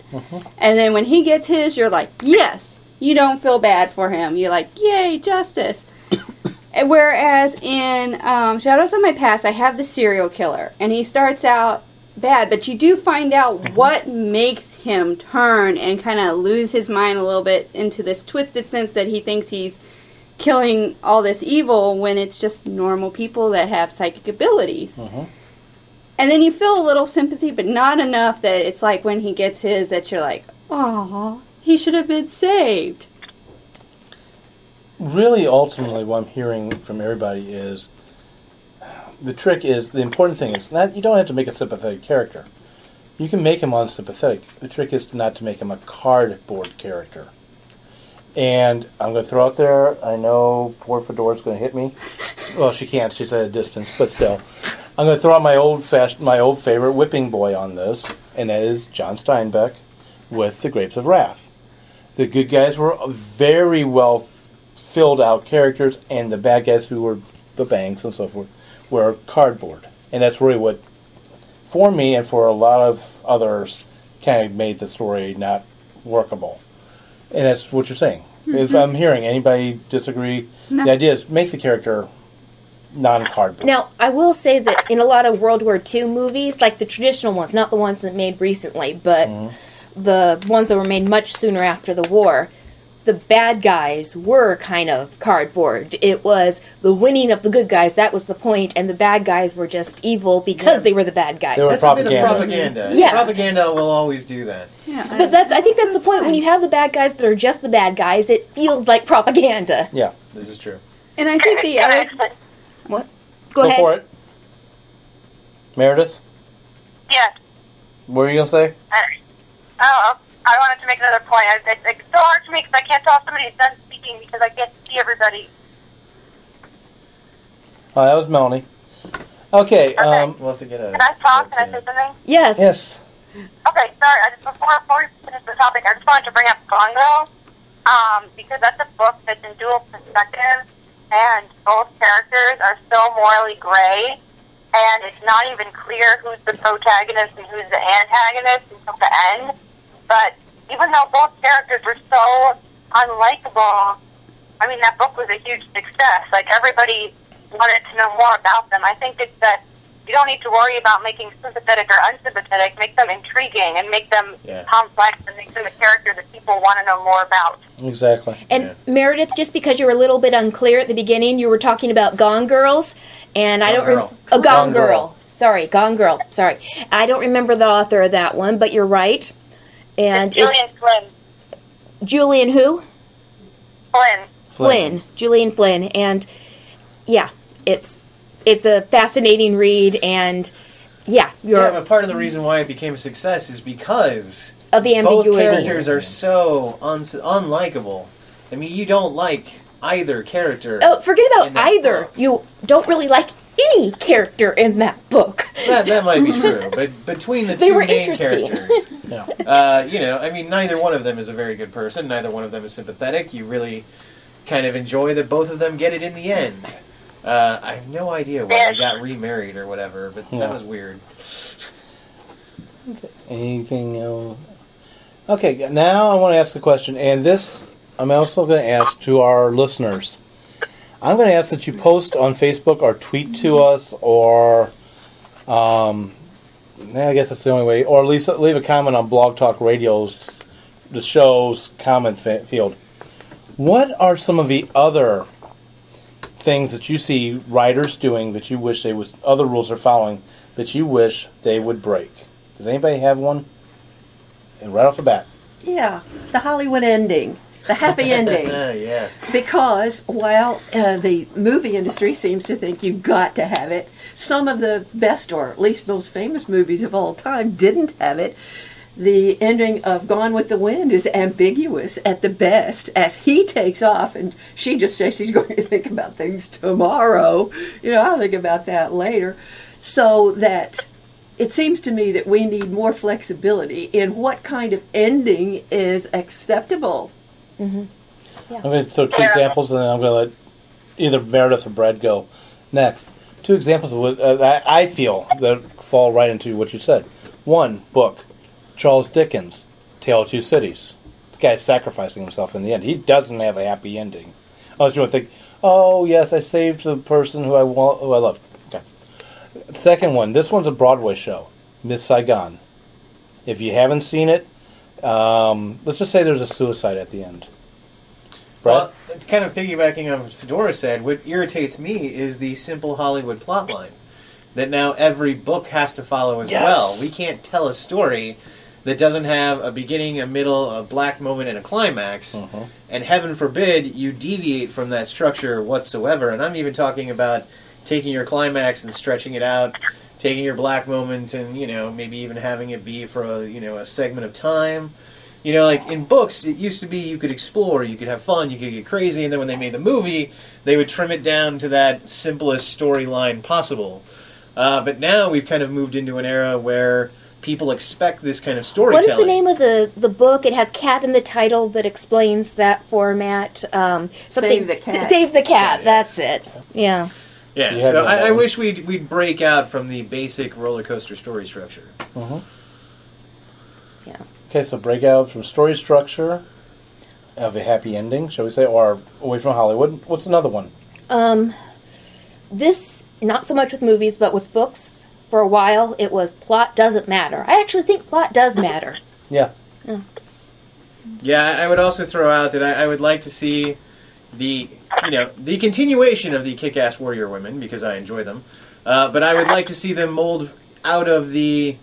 And then when he gets his, you're like, yes, you don't feel bad for him. You're like, yay, justice. Whereas in um, Shadows of My Past, I have the serial killer, and he starts out bad, but you do find out what makes him turn and kind of lose his mind a little bit into this twisted sense that he thinks he's killing all this evil when it's just normal people that have psychic abilities. And then you feel a little sympathy, but not enough that it's like when he gets his that you're like, oh, he should have been saved.
Really ultimately what I'm hearing from everybody is the trick is the important thing is not you don't have to make a sympathetic character. You can make him unsympathetic. The trick is not to make him a cardboard character. And I'm going to throw out there. I know poor Fedora's going to hit me. Well, she can't. She's at a distance, but still, I'm going to throw out my old fast, my old favorite whipping boy on this, and that is John Steinbeck with the Grapes of Wrath. The good guys were very well filled out characters, and the bad guys who were the banks and so forth were cardboard, and that's really what, for me and for a lot of others, kind of made the story not workable. And that's what you're saying. If mm-hmm. I'm hearing anybody disagree,
No.
the idea is make the character non-cardboard.
Now, I will say that in a lot of World War II movies, like the traditional ones, not the ones that made recently, but mm-hmm. the ones that were made much sooner after the war, the bad guys were kind of cardboard. It was the winning of the good guys, that was the point, and the bad guys were just evil because
Yeah.
they were the bad guys.
They were
That's a bit of
propaganda.
propaganda.
Yes.
Propaganda will always do that.
Yeah,
but that's I think that's the point when you have the bad guys that are just the bad guys, it feels like propaganda.
yeah,
This is true.
And I think the other
what
Go,
go
ahead.
for it. Meredith,
Yeah.
what were you gonna say?
Uh, oh, oh. I wanted to make another point. I, it's, it's so hard for me because I can't tell if somebody's done speaking because I can't see everybody.
Oh, that was Melanie. Okay. Um,
We'll have to get a.
Can I talk? Can I say something?
Yes.
yes.
Okay, sorry. I just before before we finish the topic, I just wanted to bring up Gone Girl, um, because that's a book that's in dual perspective, and both characters are so morally gray, and it's not even clear who's the protagonist and who's the antagonist until the end. But even though both characters were so unlikable, I mean that book was a huge success. Like everybody wanted to know more about them. I think it's that you don't need to worry about making sympathetic or unsympathetic. Make them intriguing and make them
Yeah.
complex and make them a character that people want to know more about.
Exactly.
And
Yeah.
Meredith, just because you were a little bit unclear at the beginning, you were talking about Gone Girls, and I don't rem-
Girl.
a Gone,
Gone
Girl.
Girl.
Sorry, Gone Girl. Sorry, I don't remember the author of that one, but you're right. And
It's Gillian Flynn.
Gillian who?
Flynn.
Flynn. Gillian Flynn, and yeah, it's it's a fascinating read, and yeah, you're
Yeah, but part of the reason why it became a success is because
of the ambiguity.
both
ambiguity.
characters are so un- unlikable. I mean, you don't like either character.
Oh, forget about either.
book.
You don't really like any character in that book.
That, that might be true, but between the
They
two
were
main
interesting.
characters,
Yeah.
uh, you know, I mean, neither one of them is a very good person. Neither one of them is sympathetic. You really kind of enjoy that both of them get it in the end. Uh, I have no idea why they got remarried or whatever, but
Yeah.
that was weird. Okay.
Anything else? Okay, now I want to ask a question, and this I'm also going to ask to our listeners. I'm going to ask that you post on Facebook or tweet to us, or um, I guess that's the only way, or at least leave a comment on Blog Talk Radio's the show's comment fi- field. What are some of the other things that you see writers doing that you wish they would other rules they're following that you wish they would break? Does anybody have one? And right off the bat.
Yeah, the Hollywood ending, the happy ending.
Uh, yeah.
because while uh, the movie industry seems to think you've got to have it, some of the best or at least most famous movies of all time didn't have it. The ending of Gone with the Wind is ambiguous at the best as he takes off and she just says she's going to think about things tomorrow. You know, I'll think about that later. So that it seems to me that we need more flexibility in what kind of ending is acceptable.
I'm going to throw two examples, and then I'm going to let either Meredith or Brad go next. Two examples of what uh, that I feel that fall right into what you said. One book, Charles Dickens, Tale of Two Cities. The guy's sacrificing himself in the end. He doesn't have a happy ending. Unless you want to think, oh yes, I saved the person who I want, who I love. Okay. Second one, this one's a Broadway show, Miss Saigon. If you haven't seen it, um, let's just say there's a suicide at the end. Brad?
Well, kind of piggybacking on what Fedora said, what irritates me is the simple Hollywood plotline. That now every book has to follow as
Yes.
well. We can't tell a story that doesn't have a beginning, a middle, a black moment, and a climax.
Mhm.
And heaven forbid you deviate from that structure whatsoever. And I'm even talking about taking your climax and stretching it out taking your black moment and you know maybe even having it be for a you know a segment of time. You know, like in books, it used to be you could explore, you could have fun, you could get crazy, and then when they made the movie, they would trim it down to that simplest storyline possible. Uh, but now we've kind of moved into an era where people expect this kind of
What
storytelling.
is the name of the, the book? It has cat in the title that explains that format. Um, something,
Save the Cat.
Save the cat.
Yeah,
That's it. Yeah.
Yeah,
You had
so
that
I, I
one.
wish we'd we'd break out from the basic roller coaster story structure.
Yeah.
Okay, so break out from story structure of a happy ending, shall we say, or away from Hollywood. What's another one?
Um, this not so much with movies, but with books. For a while, it was plot doesn't matter. I actually think plot does matter.
Yeah.
Yeah, I I would also throw out that I, I would like to see the you know the continuation of the kick-ass warrior women because I enjoy them, uh, but I would like to see them mold out of the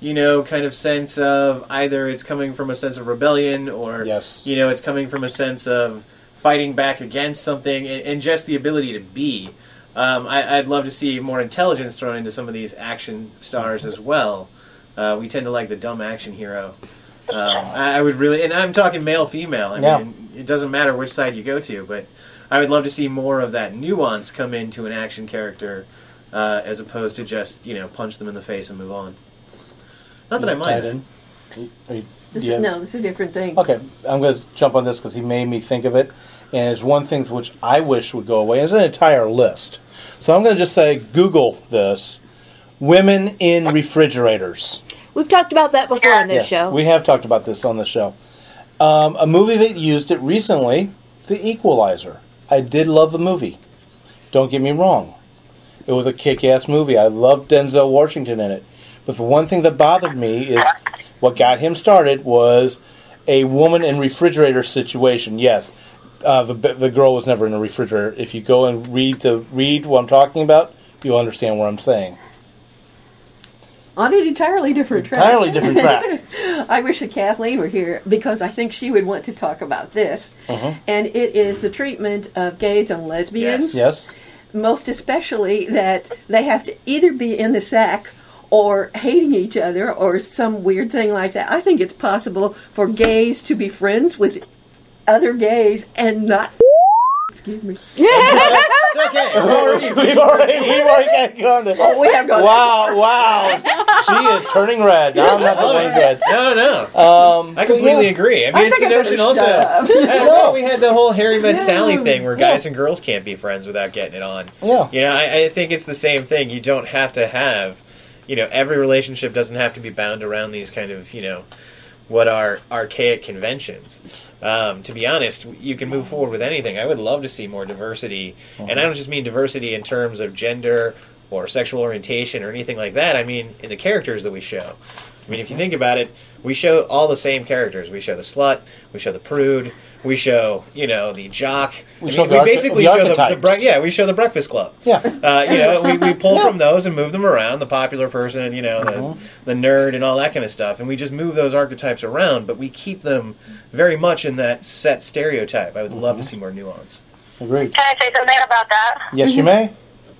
you know kind of sense of either it's coming from a sense of rebellion or
Yes.
you know it's coming from a sense of fighting back against something and, and just the ability to be. Um, I, I'd love to see more intelligence thrown into some of these action stars as well. Uh, we tend to like the dumb action hero. Um, I, I would really, and I'm talking male, female. I
Yeah.
mean, it doesn't matter which side you go to, but I would love to see more of that nuance come into an action character, uh, as opposed to just you know punch them in the face and move on. Not that I mind.
Tied in.
This
yeah.
is, no, this is a different thing.
Okay, I'm going to jump on this because he made me think of it, and it's one thing which I wish would go away. It's an entire list, so I'm going to just say Google this: women in refrigerators.
We've talked about that before on this
Yes,
show.
we have talked about this on the show. Um, a movie that used it recently, The Equalizer. I did love the movie. Don't get me wrong; it was a kick-ass movie. I loved Denzel Washington in it. But the one thing that bothered me is what got him started was a woman in refrigerator situation. Yes, uh, the the girl was never in a refrigerator. If you go and read the read what I'm talking about, you'll understand what I'm saying.
On an entirely different track.
Entirely different track.
I wish that Kathleen were here because I think she would want to talk about this.
Uh-huh.
And it is the treatment of gays and lesbians.
yes.
Most especially that they have to either be in the sack or hating each other or some weird thing like that. I think it's possible for gays to be friends with other gays and not. Excuse me.
It's okay. We're already-
We've already, we've already gone there.
Oh, we have gone.
Wow, wow. She is turning red. I'm not turning red.
No, no.
Um,
I completely agree. I mean,
I
it's the
think I
notion also.
shut up.
I thought we had the whole Harry met Sally thing where guys and girls can't be friends without getting it on.
yeah.
You know, I, I think it's the same thing. You don't have to have, you know, every relationship doesn't have to be bound around these kind of, you know, what are archaic conventions. Um, to be honest, you can move forward with anything. I would love to see more diversity, and I don't just mean diversity in terms of gender or sexual orientation or anything like that. I mean in the characters that we show. I mean, if you think about it, we show all the same characters. We show the slut, we show the prude, we show, you know, the jock.
We
I
show
mean,
the
we
arche-
basically
the
show the, the bre- yeah, we show the Breakfast Club.
Yeah.
Uh, you know, we, we pull from those and move them around. The popular person, you know, the,
Mm-hmm.
the nerd, and all that kind of stuff, and we just move those archetypes around, but we keep them very much in that set stereotype. I would love
Mm-hmm.
to see more nuance.
Agreed.
Can I say something about that?
Yes, you may.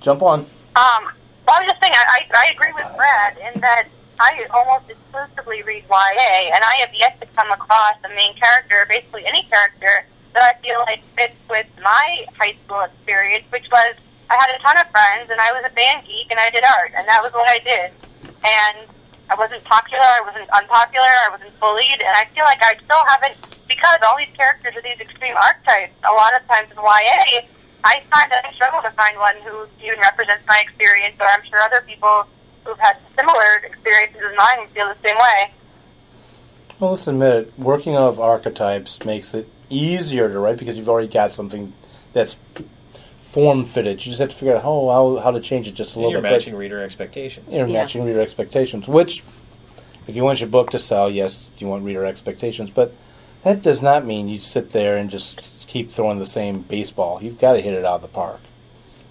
Jump on.
Um, well, I was just saying, I, I, I agree with Brad in that I almost exclusively read YA, and I have yet to come across a main character, basically any character, that I feel like fits with my high school experience, which was I had a ton of friends, and I was a band geek, and I did art, and that was what I did. And I wasn't popular, I wasn't unpopular, I wasn't bullied, and I feel like I still haven't, because all these characters are these extreme archetypes, a lot of times in YA, I find that I struggle to find one who even represents my experience, or I'm sure other people who've had similar experiences as mine feel the same way.
Well, let's admit it. Working off archetypes makes it easier to write because you've already got something that's form fitted. You just have to figure out how how, how to change it just a
And
little
you're
bit.
matching reader expectations.
You're
Yeah.
matching reader expectations. Which, if you want your book to sell, yes, you want reader expectations. But that does not mean you sit there and just keep throwing the same baseball. You've got to hit it out of the park,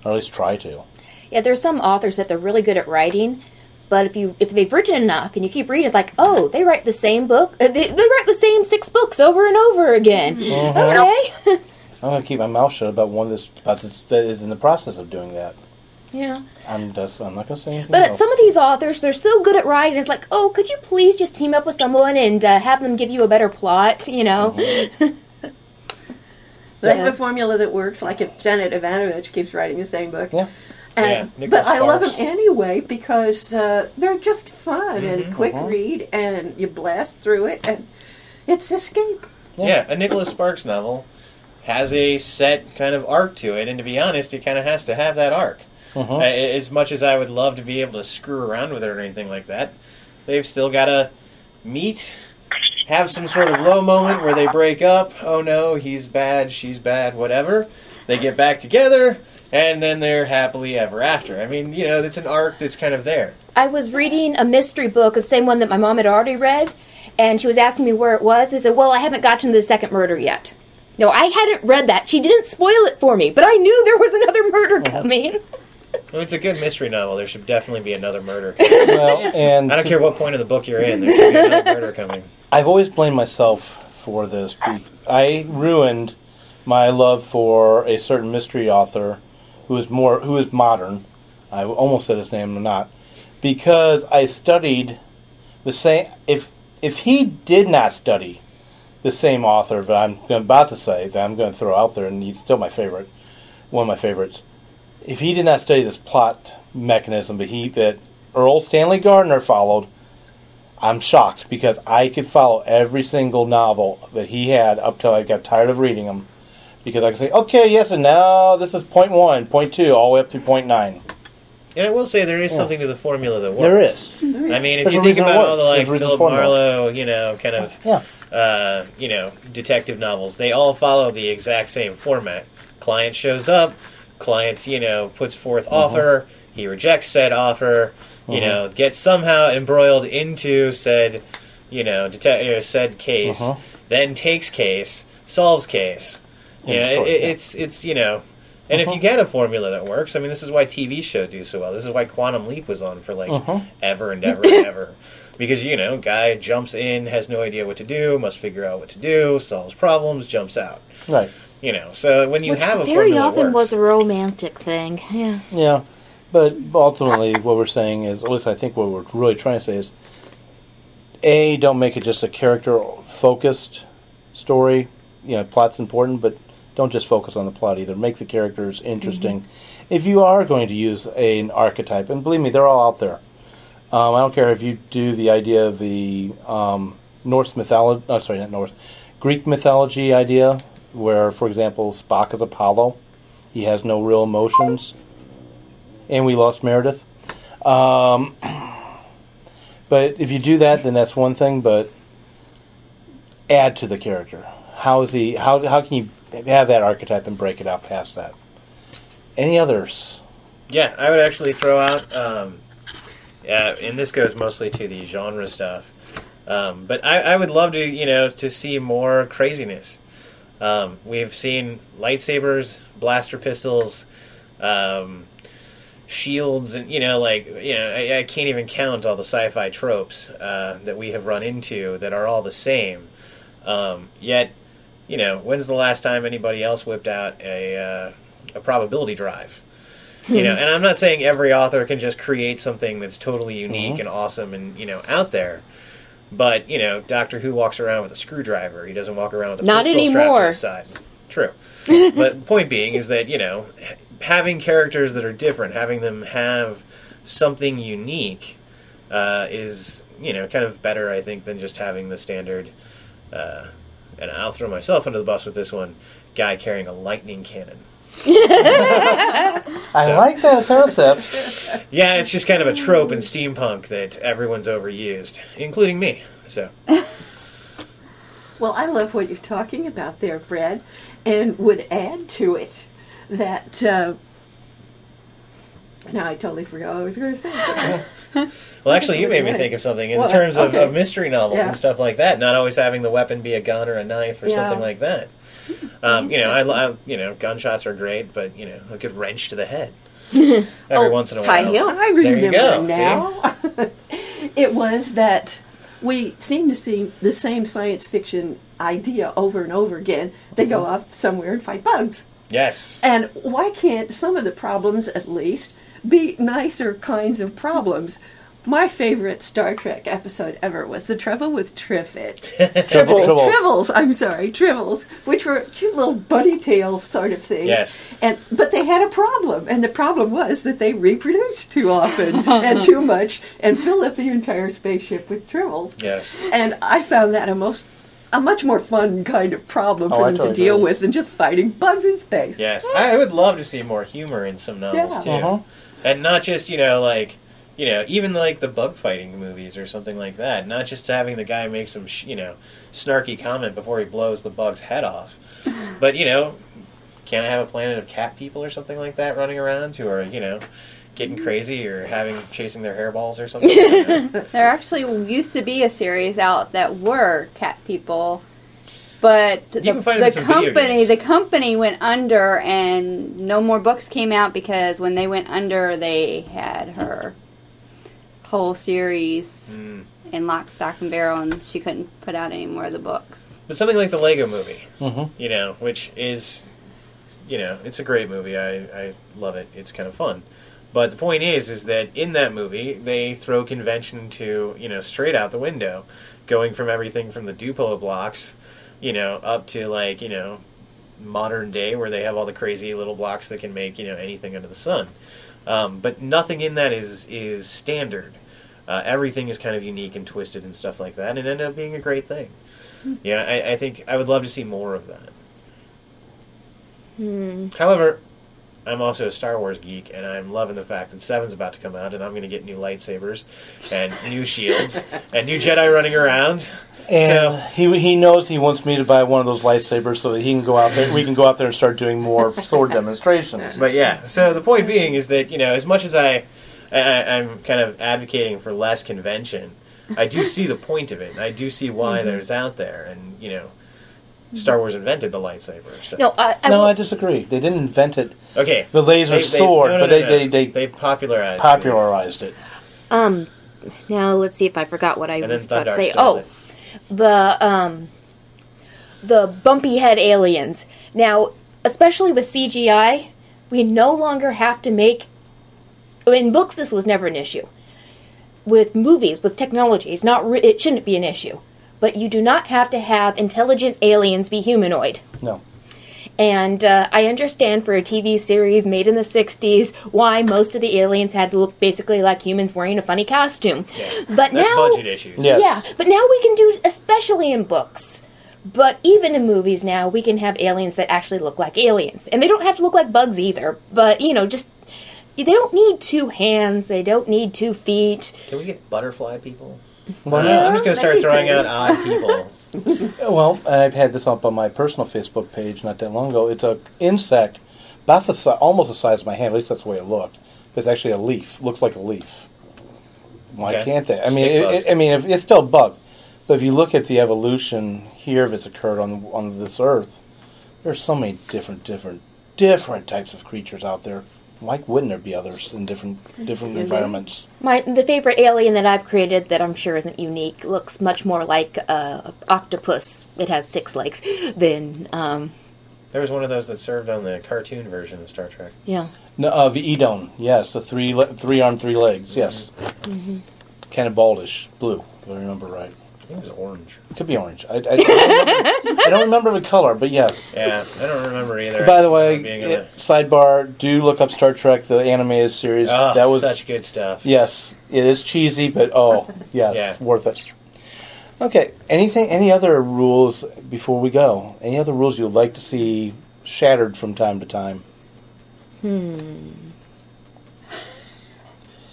or at least try to.
Yeah, there's some authors that they're really good at writing, but if you if they've written enough and you keep reading, it's like, oh, they write the same book. uh, They, they write the same six books over and over again. Okay.
I'm gonna keep my mouth shut about one that's about this, that is in the process of doing that.
Yeah.
I'm just I'm not gonna say anything.
But
else.
some of these authors, they're so good at writing. It's like, oh, could you please just team up with someone and uh, have them give you a better plot? You know.
They
Yeah.
have a formula that works, like if Janet Evanovich keeps writing the same book.
Yeah.
And,
Yeah, Nicholas
but I love them anyway because uh, they're just fun
Mm-hmm.
and quick read, and you blast through it, and it's escape.
Yeah, a Nicholas Sparks novel has a set kind of arc to it, and to be honest, it kind of has to have that arc.
Mhm.
Uh, As much as I would love to be able to screw around with it or anything like that, they've still got to meet, have some sort of low moment where they break up. Oh no, he's bad, she's bad, whatever. They get back together, and then they're happily ever after. I mean, you know, it's an arc that's kind of there.
I was reading a mystery book, the same one that my mom had already read, and she was asking me where it was. I said, "Well, I haven't gotten to the second murder yet." No, I hadn't read that. She didn't spoil it for me, but I knew there was another murder uh-huh. coming.
Well, it's a good mystery novel. There should definitely be another murder.
well, and
I don't care what point of the book you're in. There should be another murder coming.
I've always blamed myself for this. I ruined my love for a certain mystery author who is more who is modern. I almost said his name, but not because I studied the same. If if he did not study the same author that I'm about to say that I'm going to throw out there, and he's still my favorite, one of my favorites. If he did not study this plot mechanism that he that Erle Stanley Gardner followed, I'm shocked because I could follow every single novel that he had up till I got tired of reading them. Because I can say, okay, yes, and now this is point one, point two, all the way up to point nine.
And I will say there is
Yeah.
something to the formula that works.
There is.
I mean, if
There's
you
a
think
reason it
about all the
works.
like
There's a reason
Philip
for it.
Marlowe, you know, kind of,
Yeah.
uh, you know, detective novels, they all follow the exact same format. Client shows up, client, you know, puts forth
Mm-hmm.
offer, he rejects said offer, you
Mhm.
know, gets somehow embroiled into said, you know, detect uh, said case,
Mhm.
then takes case, solves case. You
In short,
it,
yeah.
it's it's you know, and if
Mhm.
you get a formula that works, I mean, this is why TV shows do so well. This is why Quantum Leap was on for like
Mhm.
ever and ever and ever. Because you know, guy jumps in, has no idea what to do, must figure out what to do, solves problems, jumps out.
Right.
You know, so when you
Which
have a
very
formula that
often
works,
was a romantic thing. Yeah.
Yeah. But ultimately, what we're saying is, at least I think what we're really trying to say is, A, don't make it just a character focused story. You know, plot's important, but don't just focus on the plot either. Make the characters interesting. If you are going to use a, an archetype, and believe me, they're all out there. Um, I don't care if you do the idea of the um, Norse mythology, oh, sorry, not Norse, Greek mythology idea, where, for example, Spock is Apollo. He has no real emotions. And we lost Meredith. Um, but if you do that, then that's one thing, but add to the character. How is he, how, how can you have that archetype and break it out past that? Any others?
yeah, I would actually throw out. Um, yeah, and this goes mostly to the genre stuff. Um, but I, I would love to, you know, to see more craziness. Um, we've seen lightsabers, blaster pistols, um, shields, and you know, like you know, I, I can't even count all the sci-fi tropes uh, that we have run into that are all the same. Um, yet, you know, when's the last time anybody else whipped out a uh, a probability drive? You know, and I'm not saying every author can just create something that's totally unique
Mhm.
and awesome and you know out there. But you know, Doctor Who walks around with a screwdriver. He doesn't walk around with a
Not
pistol strapped to
anymore.
his side. True. but point being is that you know, having characters that are different, having them have something unique, uh, is you know kind of better, I think, than just having the standard. Uh, and I'll throw myself under the bus with this one: guy carrying a lightning cannon.
I
So-
like that concept.
Yeah, it's just kind of a trope in steampunk that everyone's overused, including me. So
Well, I love what you're talking about there, Brad, and would add to it that. Uh, now I totally forgot what I was going to say.
Well, actually, you made me think of something in
What?
terms of,
Okay.
of mystery novels
Yeah.
and stuff like that. Not always having the weapon be a gun or a knife or
Yeah.
something like that. Um, you know, I, I, you know, gunshots are great, but you know, a good wrench to the head every
Oh,
once in a while.
high heel.
I
There you
remember
go,
now. it was that we seem to see the same science fiction idea over and over again. They go off somewhere and fight bugs.
Yes.
And why can't some of the problems, at least, be nicer kinds of problems? My favorite Star Trek episode ever was The Trouble with Triffitt.
Trouble, trouble.
Tribbles, I'm sorry, Tribbles, which were cute little bunny tail sort of things.
Yes.
And but they had a problem, and the problem was that they reproduced too often and too much, and filled up the entire spaceship with tribbles.
Yes.
And I found that a most a much more fun kind of problem
Oh,
for
I
them
totally
to deal
agree.
with than just fighting bugs in space.
Yes, I I would love to see more humor in some novels
Yeah.
too,
Uh-huh.
and not just you know like you know even like the bug fighting movies or something like that. Not just having the guy make some sh- you know snarky comment before he blows the bug's head off, but you know, can I have a planet of cat people or something like that running around who are you know getting crazy or having chasing their hairballs or something? You know?
There actually used to be a series out that were cat people, but the,
can find them
the
in some video
company the company went under, and no more books came out because when they went under, they had her whole series
Mm.
in lock, stock, and barrel, and she couldn't put out any more of the books.
But something like the Lego Movie,
hmm
you know, which is, you know, it's a great movie. I, I love it. It's kind of fun. But the point is, is that in that movie, they throw convention to, you know, straight out the window, going from everything from the Duplo blocks, you know, up to like, you know, modern day where they have all the crazy little blocks that can make, you know, anything under the sun. Um, but nothing in that is is standard. Uh, everything is kind of unique and twisted and stuff like that, and it ended up being a great thing. Yeah, I, I think I would love to see more of that.
Hmm.
However, I'm also a Star Wars geek, and I'm loving the fact that Seven's about to come out, and I'm going to get new lightsabers and new shields and new Jedi running around.
And
So-
he he knows he wants me to buy one of those lightsabers so that he can go out there. We can go out there and start doing more sword demonstrations.
But yeah, so the point being is that you know, as much as I, I I'm kind of advocating for less convention, I do see the point of it. I do see why there's out there, and you know, Star Wars invented the lightsaber. So.
No, I, I,
no,
will-
I disagree. They didn't invent it,
okay,
the laser
They- they-
sword,
no, no,
but
no,
they,
no.
they they
they popularized it.
popularized it.
um. Now let's see if I forgot what I
And
was about to say. Oh,
it.
the um, the bumpy head aliens. Now, especially with CGI, we no longer have to make. In books, this was never an issue. With movies, with technology, it's not. Re- it shouldn't be an issue. But you do not have to have intelligent aliens be humanoid.
No,
And uh, I understand for a TV series made in the 60s why most of the aliens had to look basically like humans wearing a funny costume.
Yeah.
But
That's
now.
budget issues.
Yes.
Yeah, but now we can do, especially in books. But even in movies now, we can have aliens that actually look like aliens. And they don't have to look like bugs either. But, you know, just. They don't need two hands, they don't need two feet.
Can we get butterfly people?
Well, yeah.
I'm just going to start throwing
pretty.
out odd people.
Well, I've had this up on my personal Facebook page not that long ago. It's a insect, about the si- almost the size of my hand. At least that's the way it looked. But it's actually a leaf. Looks like a leaf. Why
Okay.
can't they? I mean, it, it- I mean, if, it's still a bug. But if you look at the evolution here, if it's occurred on on this Earth, there's so many different, different, different types of creatures out there. Why wouldn't there be others in different different environments?
My the favorite alien that I've created that I'm sure isn't unique looks much more like a octopus. It has six legs than um,
There was one of those that served on the cartoon version of Star Trek.
yeah.
No, uh, the Edoan, yes, the three le- three arm, three legs, yes. Kind of baldish, blue, if I remember right.
I think it was orange.
It could be orange. I, I, I, don't, remember, I don't remember the color, but yeah.
Yeah, I don't remember either.
By the way,
remember being in eh,
it- sidebar: do look up Star Trek, the animated series.
Oh,
that was
such good stuff.
yes, it is cheesy, but oh, yes,
Yeah.
worth it. Okay, anything? Any other rules before we go? Any other rules you'd like to see shattered from time to time? Hmm.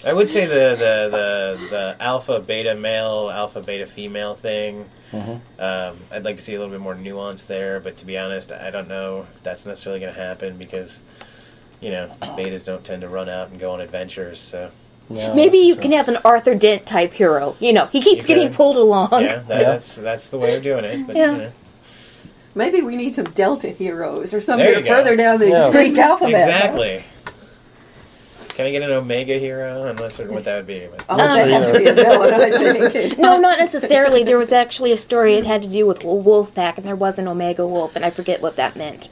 I would say the, the, the, the alpha beta male, alpha beta female thing.
Mhm.
Um, I'd like to see a little bit more nuance there, but to be honest, I don't know if that's necessarily going to happen because, you know, betas don't tend to run out and go on adventures. So,
Yeah,
Maybe you
true.
can have an Arthur Dent type hero. You know, he keeps
You
getting
could.
pulled along.
yeah, that,
Yeah.
that's that's the way of doing it. But,
Yeah.
you know.
Maybe we need some Delta heroes or something further down the
Yeah.
Greek alphabet.
Exactly. Can I get an Omega hero? I'm not certain what that would be. But.
Oh, that had to be a villain, I think.
No, not necessarily. There was actually a story it had to do with a wolf pack, and there was an Omega wolf, and I forget what that meant.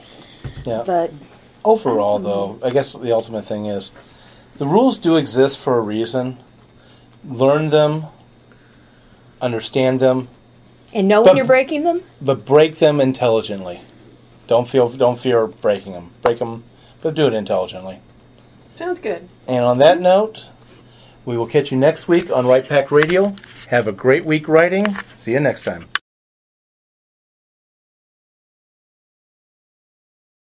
Yeah.
But
overall, though, I guess the ultimate thing is the rules do exist for a reason. Learn them, understand them,
And know when you're breaking them.
but break them intelligently. Don't feel don't fear breaking them. Break them, but do it intelligently.
Sounds good.
And on that note, we will catch you next week on Write Pack Radio. Have a great week writing. See you next time.